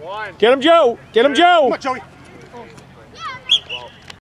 One. Get him, Joe. Get him, Joe. Come on, Joey.